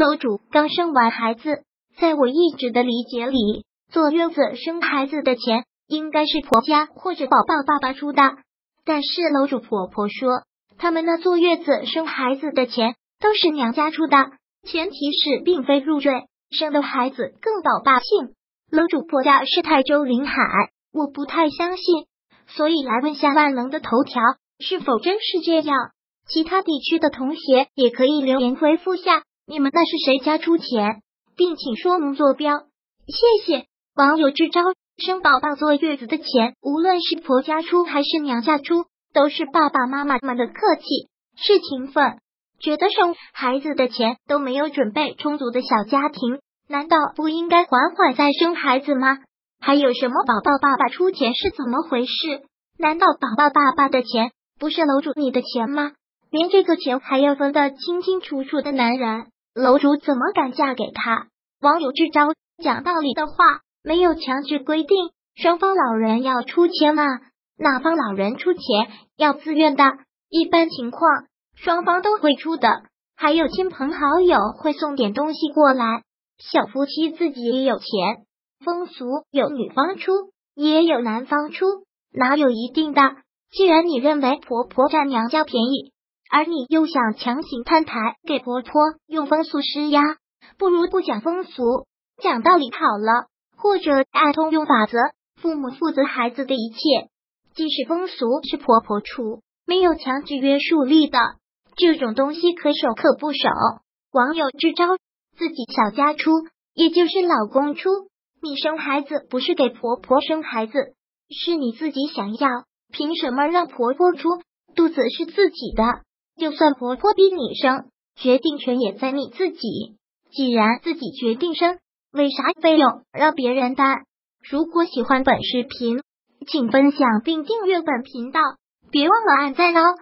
楼主刚生完孩子，在我一直的理解里，坐月子生孩子的钱应该是婆家或者宝宝爸爸出的。但是楼主婆婆说，他们那坐月子生孩子的钱都是娘家出的，前提是并非入赘，生的孩子更保爸姓。楼主婆家是泰州临海，我不太相信，所以来问下万能的头条，是否真是这样？其他地区的同学也可以留言回复下，你们那是谁家出钱，并请说明坐标。谢谢网友支招。生宝宝坐月子的钱，无论是婆家出还是娘家出，都是爸爸妈妈们的客气，是情分。觉得生孩子的钱都没有准备充足的小家庭，难道不应该缓缓再生孩子吗？还有什么宝宝爸爸出钱是怎么回事？难道宝宝爸爸的钱不是楼主你的钱吗？连这个钱还要分得清清楚楚的男人，楼主怎么敢嫁给他？网友支招讲道理的话。没有强制规定双方老人要出钱吗？哪方老人出钱要自愿的，一般情况双方都会出的。还有亲朋好友会送点东西过来，小夫妻自己也有钱。风俗有女方出，也有男方出，哪有一定的？既然你认为婆婆占娘家便宜，而你又想强行摊牌给婆婆用风俗施压，不如不讲风俗，讲道理好了。或者按通用法则，父母负责孩子的一切，即使风俗是婆婆出，没有强制约束力的这种东西，可守可不守。网友支招，自己小家出，也就是老公出。你生孩子不是给婆婆生孩子，是你自己想要，凭什么让婆婆出？肚子是自己的，就算婆婆逼你生，决定权也在你自己。既然自己决定生。为啥费用让别人担？如果喜欢本视频，请分享并订阅本频道，别忘了按赞哦。